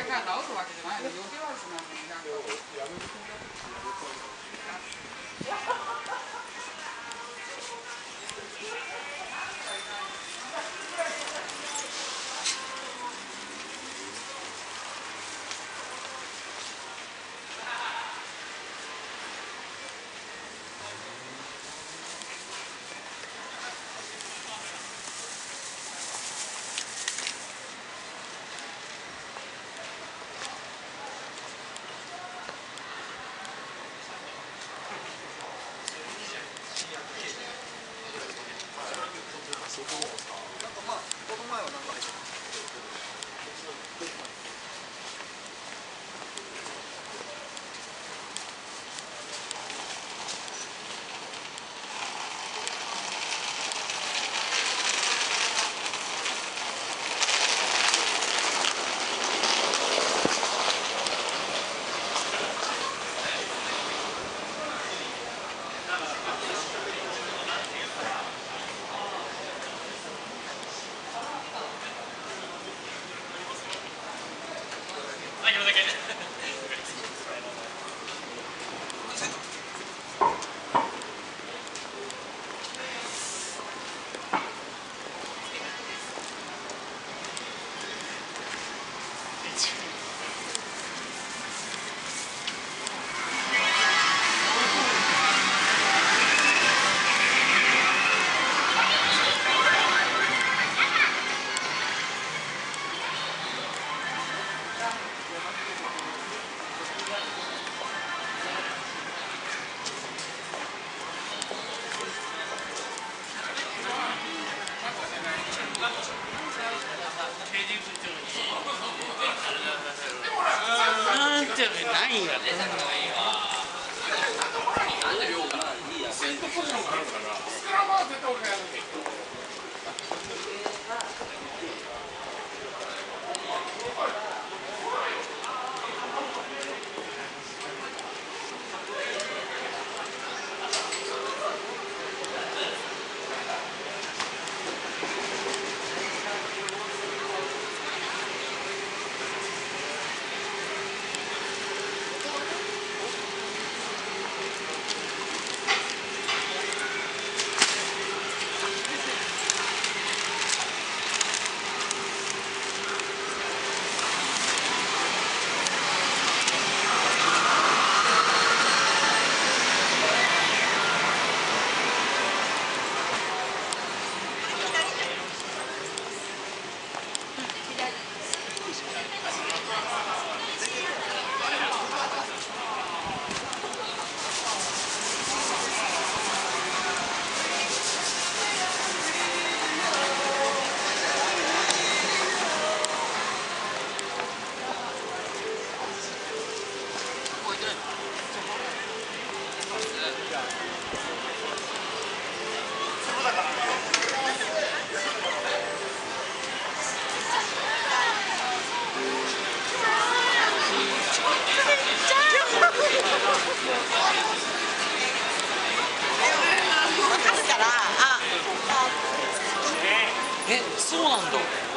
一看，老鼠啊，这个玩意有有标识吗？你看。直すわけじゃないの余計悪くなるのになんかなんてないよえそうなんだ。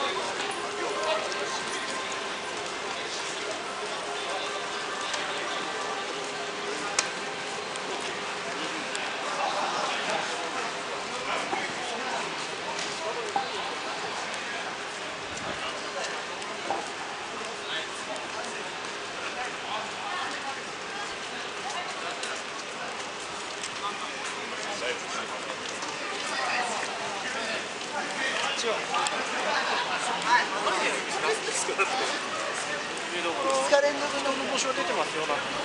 2日連続の募集出てますよなんか